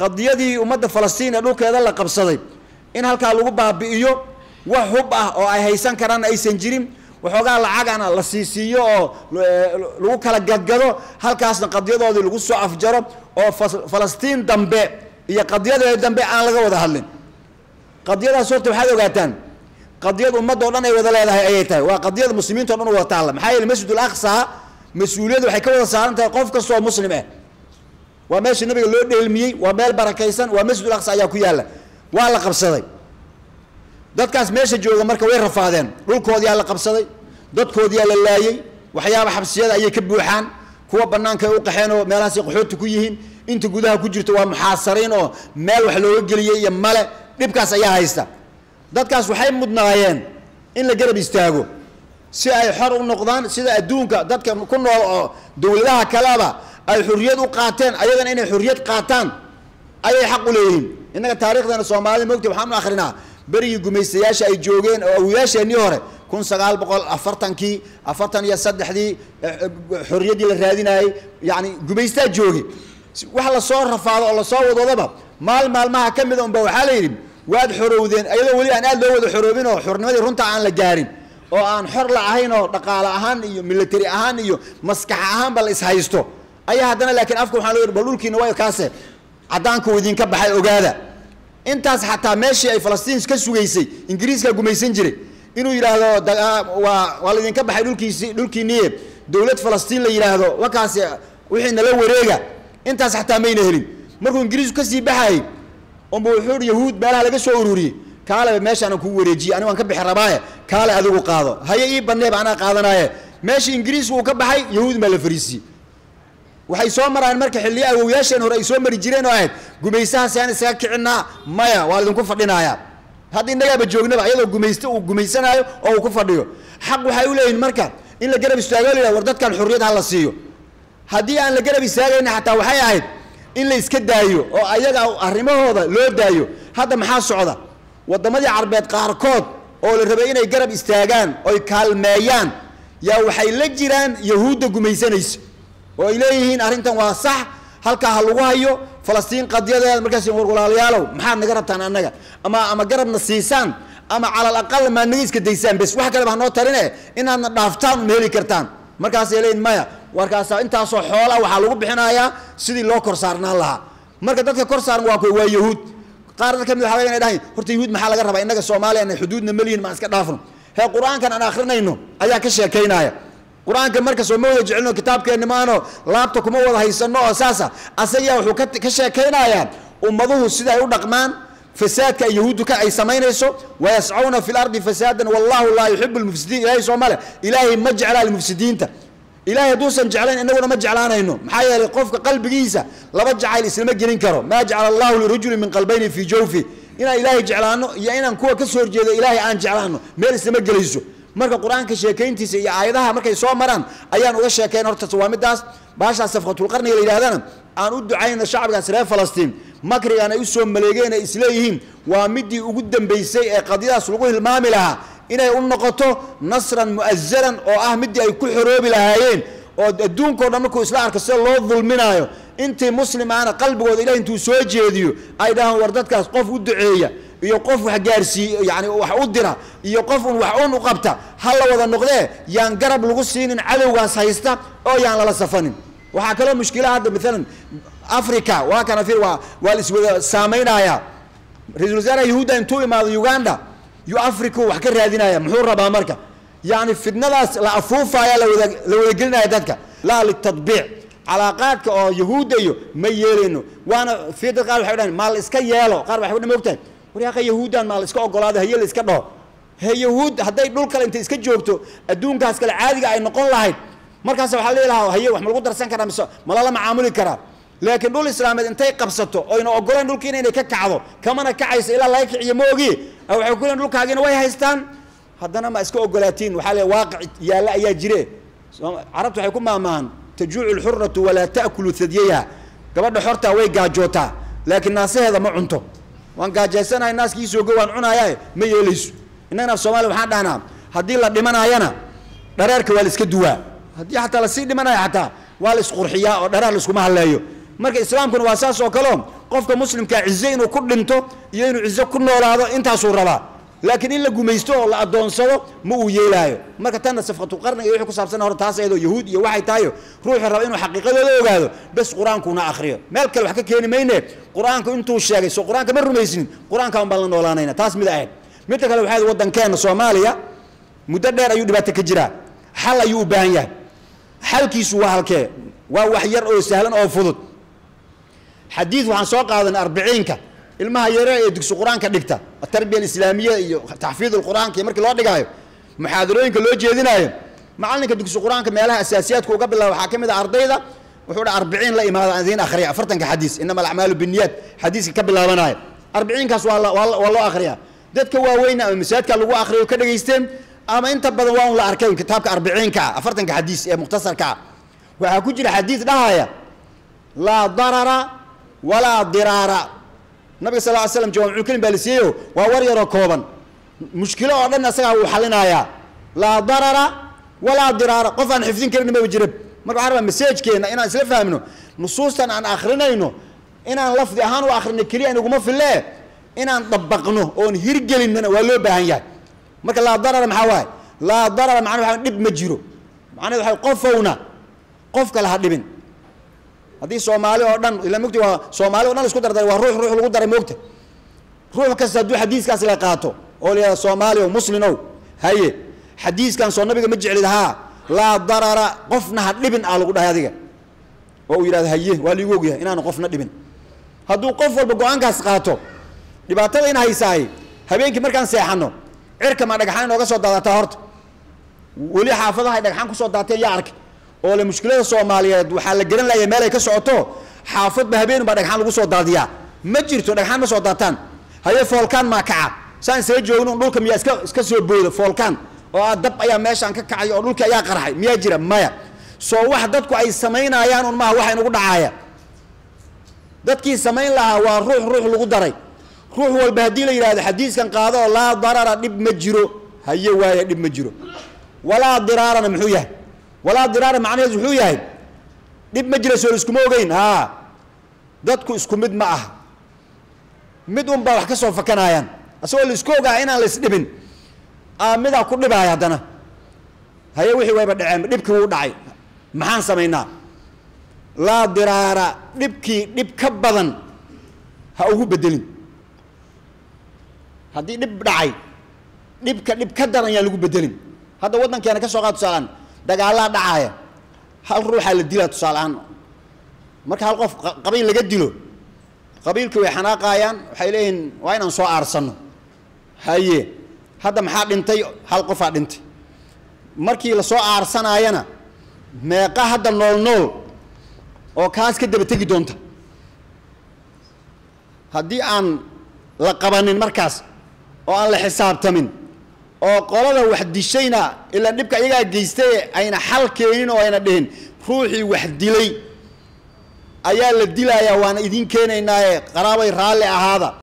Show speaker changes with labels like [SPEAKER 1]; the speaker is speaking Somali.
[SPEAKER 1] qadiyadii ummadda falastiin ee dhulkeeda la qabsaday in halkaa lagu baabi'iyo wax hub ah oo ay haysan karaan aysan jirin waxoogaa lacagana la siisiiyo oo lagu kala gadgado halkaasna qadiyadoodii lagu soo afjaro oo falastiin dambe iyo qadiyadeeda dambe aan laga wada hadlin. Qadiyadaas horta waxaad ogaataan? Qadiyad ummadda dhan ay wada leedahay ayay tahay. Waa qadiyada muslimiinta o dhan wada taalla. Maxaa yeele masjid ulaqsa mas'uuliyaddu waxay ka wada saaran tahay qof kasta oo muslim ah waa meesha nabiga loo dheelmiyey waa meel barakaysan waa masjid ulaqsa ayaa ku yaalla. Waa la qabsaday. Dadkaas meesha jooga marka way rafaadeen. Dhulkoodiyaa la qabsaday dadkoodiyaa la laayey waxyaaba xabsiyada ayay ka buuxaan. Kuwa banaanka ay u qaxeen oo meelahaasay qaxooti ku yihiin inta gudaha ku jirta waa muxaasariin oo meel wax looga geliyey iyo male dhibkaas ayaa haysta. Dadkaas waxay mudnaayeen in la garab istaago. Si ay xor u noqdaan sida adduunka dadka ku nool oo dowladaha kaleba ay xurriyad u qaateen ayagana inay xurriyad qaataan ayay xaq u leeyihiin. Innaga taarikhdeena soomaalida mogta waxaan u akrinaa berigii gumaystayaasha ay joogeen oo awiyaasheenii hore kun sagaal boqol afartankii afartan iyo saddexdii xorriyaddii la raadinayey yacni gumaystaa joogi wax la soo rafaado oo la soo wadoodaba maal maalmaha ka mida unba waxaa la yidhi waad xorowdeen ayadoo weli aan aad loo wada xoroobin oo xornimadii runta aan la gaarin oo aan xor la ahayn oo dhaqaale ahaan iyo military ahaan iyo maskax ahaanba la ishaysto ayaa haddana laakiin afka waxaa loo yidhi bal dhulkiina way kaase. Caddaanku idinka baxay ogaada. Intaas xataa meeshii ay falastiin ka sugaysay ingiriiskaa gumaysan jiray inuu yidhaahdo waa waa laydinka baxay dhulkiisi dhulkiiniye dowlad falastiin la yidhaahdo wakaasi wixii nala wareega. Intaas xataa mayna helin. Markuu ingiriisku ka sii baxayay unba wuxuu yahuud meelaha laga soo ururiyey. Kaaleba meeshaanan kuu wareejiyey anigu aan ka bixi rabaaye. Kaale adigu qaado. Haye ii baneeba anaa qaadanaaye. Meeshii ingiriisku uu ka baxay yahuud baa la fariisiyey waxay soo maraan marka xilliyo awowyaasheen hore ay soo mari jireen oo ahayd gumaystahaasi aan isaga kicinaa maya waa idinku fadhinayaa. Hadda innagaaba joognaba iyadoo gumayste uu gumaysanaayo oo uu ku fadhiyo. Xaq waxay u leeyihiin marka in la garab istaago la yidhah war dadkan xurriyad ha la siiyo. Haddii aan la garab istaagayna xataa waxay ahayd in la iska daayo oo ayaga arrimahooda loo daayo. Hadda maxaa socda? Waddamadii carbeed qaarkood oo la rabay inay garab istaagaan oy kaalmeeyaan yaa waxay la jiraan yahuudda gumaysanaysa oo ay leeyihiin arrintan waa sax halkaa ha lagu hayo falastiin qadiyadeeda markaas walaalayaalow maxaad naga rabtaan annaga? Ama ama garabna siisaan ama calal aqal maad naga iska daysaan bes? Wax kaleba hanoo tarine inaadna dhaaftaan ma heli kartaan. Markaasay leeyihiin maya warkaasa intaasoo xoola waxaa lagu bixinayaa sidii loo kor saarnaan lahaa. Marka dadka kor saaran waa waa yahuud qaar dad ka mid laga inay dhahayn horta yahuud maxaa laga rabaa? Innaga soomaaliya xuduudna malihin maan iska dhaafno. Hee qur'aankan aan akrinayno ayaa ka sheekaynaya qur'aanka marka soo ma wada jecelino kitaabkeenni maano laabta kuma wada haysano oo saasa asagaa wuxuu ka ka sheekaynayaa ummaduhu sida u dhaqmaan fasaadka ay yahuuddu ka ay samaynayso wayascawna fi lardi fasaadan wallahu laa yuxibu lmufsidiin ilahay soo ilaahay ma jeclaa lmufsidiinta ilahay hadduusan jeclayn inaguna ma jeclaanayno. Maxaa yeelay qofka qalbigiisa laba jacayl islama gelin karo. Maa jacala allahu lirajuli min qalbayni fii jawfi. Inaan ilaahay jeclaano iyo inaan kuwa ka soo horjeedo ilaahay aan jeclaano meel islama gelayso marka qur'aanka sheekayntiisa iyo aayadaha markay soo maraan ayaan uga sheekayn horta waa midaas baashaas safqatulqarniga la yidhahdana aan u ducayno shacbigaas reer falastiin. Makrigan ay u soo maleegeen ay isleeyihiin waa midii ugu dambaysay ee qadiyadaas lagu hilmaami lahaa inay u noqoto nasran mu'azaran oo ah midii ay ku xoroobi lahaayeen. Oo adduunkao dhan markuu isla arko sida loo dulminaayo intii muslim ahna qalbigooda ilahi intuu soo jeediyo ay dhahaan war dadkaas qof u duceeya iyo qof wax gaarsiiy yani wax u dira iyo qof un wax un u qabta ha la wada noqdee yaan garab lagu siinin cadowgaas haysta oo yaan lala safanin. Waxaa kaloo mushkilaha hadda maalan africa waa kana waa waa la iswada saamaynayaa ra'isul wasaaraha yahuudda intuu imaado uganda yu africa wax ka raadinaya muxuu rabaa marka? Yani fidnadaas la afuufaya lawada la wadagelinaya dadka. Laa litadbiic calaaqaadka oo yahuudda iyo ma yeelayno waana fiidad qaar waxay dhahan maal iska yeelo. Qaar waxay dhan ogtahay waryaqa yahuuddan maal iska ogolaada haye la iska dhaho. He yahuud hadday dhul kale intay iska joogto adduunkaas kale caadiga ay noqon lahayd. Markaas waxaa leeyi lahaa haye wax ma darsan karaa mise ma lala macaamuli karaa? Laakiin dhul islaameed intay qabsato oyna ogoleen dhulkiina inay ka kacdo kamana kacaysa ilaa laga kiciyo ma waxay ku dhulkaagiina way haystaan. Haddana ma iska ogolaatiin waxaa le waaqic yaalla ayaa jire. Carabtu waxay ku maamahaan tajuucu lxuratu walaa ta'kulu hadyayaha gabadha xortaa way gaajootaa laakiin naasaheeda ma cunto waan gaajaysanahay naaskiisoogo waan cunaaya ma yeelayso. Innagana soomaliya waxaan dhahnaa haddii la dhimanaayana dhareerka waa la iska duwaa. Haddii xataa la sii dhimanayo xataa waa la isqurxiyaa oo dhareer laiskuma halleeyo marka islaamkuna waa saas oo kaleo qofka muslimkaa cizo inuu ku dhinto iyo inuu cizo ku noolaado intaasuu rabaa laakiin in la gumaysto oo la adoonsado ma uu yeelaayo. Marka tanna safqatu qarniga iyo wixii ku saabsan hore taas ayadoo yahuud iyo waxay tahayo ruuxu raba inuu xaqiiqadooda ogaado bes qur'aankuna akhriyo. Meel kale wax ka keeni mayne qur'aanku intuu sheegay so qur'aanka ma rumaysnin qur'aanka baan la noolaanayna. Taas mid ahayd. Midda kale waxay waddankeena soomaaliya muddo dheer ayuu dhibaato ka jiraa. Xal ayuu u baahan yahay. Xalkiisu waa halkee. Waa wax yar oo sahlan oo fudud. Xadiid waxaan soo qaadanay arbiciinka ilmaha yare ee dugsi qur'aanka dhigta atarbiya alislaamiya iyo taxfiid qur'aanka iyo markii loo dhigaayo muxaadarooyinka loo jeedinaayo macalinka dugsi qur'aanka meelaha asaasiyaadka uga bilaaba waxaa ka mid a ardayda wuxuu dha arbiciin la imaada idiin akhriya afartanka xadiis inama alacmaalu binniyaat xadiiska ka bilaabanaya arbiciinkaas waa loo akhriyaa. Dadka waaweyna ama masaajidka lagu akhriyo ka dhegaysteen ama inta badan waa la arkay kitaabka arbiciinka ah afartanka xadiis ee mukhtasarka ah. Waxaa ku jira xadiis dhahaya laa darara walaa diraara nabiga sal ly slam jawaamicul kelim baa la siiyeyo waa war yaroo kooban. Mushkilo oo dhan asagaa wuu xalinayaa laa darara walaa diraara. Qof aan xifdin karin maba jira marka waxaa rabaa maseejkeena inaan isla fahmno nusuustan aan akrinayno inaan lafdi ahaan u akhrino keliya inaguma fille inaan dabaqno oon hirgelinnana waa loo baahan yahay. Marka laa darara maxaa waaye? Laa darara macna waa dhib ma jiro. Macnaheed waxa qofowna qof kale ha dhibin haddii soomaali oo dhan ila mogta waa soomaali o dhan isku dardaray waa ruux ruux lagu daray moogta ruux kasta hadduu xadiiskaas la qaato oo la ow muslinow haye xadiiskan soo nabiga ma jeclid haa laa darara qofna ha dhibin aa lagu dhahay adiga. Oo uu yidhahdo haye waa liigu ogyahay inaanu qofna dhibin. Hadduu qof walba go'aankaas qaato dhibaatada in haysaahay habeenkii markaan seexanno cirka maa dhagxaan inooga soo daadataa horta. Weli xaafadaha ay dhagxaan ku soo daateen yaa arkay oo le mushkilada soomaaliyeed waxaa la garan laaya meel ay ka socoto xaafadba habeen baa dhagxaan lagu soo daadiyaa. Ma jirto dhagxaan ma soo daataan haye foolkaan maa kaca. Saan isaga joogin dhulka miyaa iska iska soo booda foolkaan. Oo ah dab ayaa meeshaan ka kacay oo dhulka ayaa qarxay miyaa jira? Maya. Soo wax dadku ay samaynayaan un maaha waxa inagu dhacaaya. Dadkii samayn lahaa waa ruux ruux lagu daray. Ruux walba haddii la yidhahdo xadiiskan qaado oo laa darara dhib ma jiro. Haye waaya dhib ma jiro. Walaa diraarana muxuu yahay walaa diraara macnaheedu wuxuu yahay dhib ma jira soo iskuma ogeyn? Haa dadku isku mid ma aha. Mid un baa wax ka soo fakanayaan. Asagoo la isku ogaa inaan la isdhibin aa midaa ku dhibaaya haddana. Haye wixii wayba dhaceen. Dhibkii wuu dhacay. Maxaan samaynaa? Laa diraara dhibkii dhib ka badan ha ugu bedelin haddii dhib dhacay dhibka dhib ka daran yaan lagu bedelin hadda waddankeena ka soo qaad tusaalaan dagaalaa dhacaaya hal ruuxaa la dilaa tusaale ahaan. Marka hal qof qa- qabiil laga dilo qabiilkii way xanaaqaayaan waxay leeyihiin waa inaan soo aarsanno. Haye hadda maxaa dhintay? Hal qofaa dhintay. Markii la soo aarsanaayana meeqa hadda nool nool oo kaas ka daba tegi doonta. Haddii aan la qabanin markaas oo aan la xisaabtamin oo qolada wax dishayna ilaa dhibka iyagaa geystay ayna xal keenin oo ayna dhihin. Ruuxii wax dilay. Ayaa la dilayaa waana idiin keenaynaaye qaraabay raalli ahaada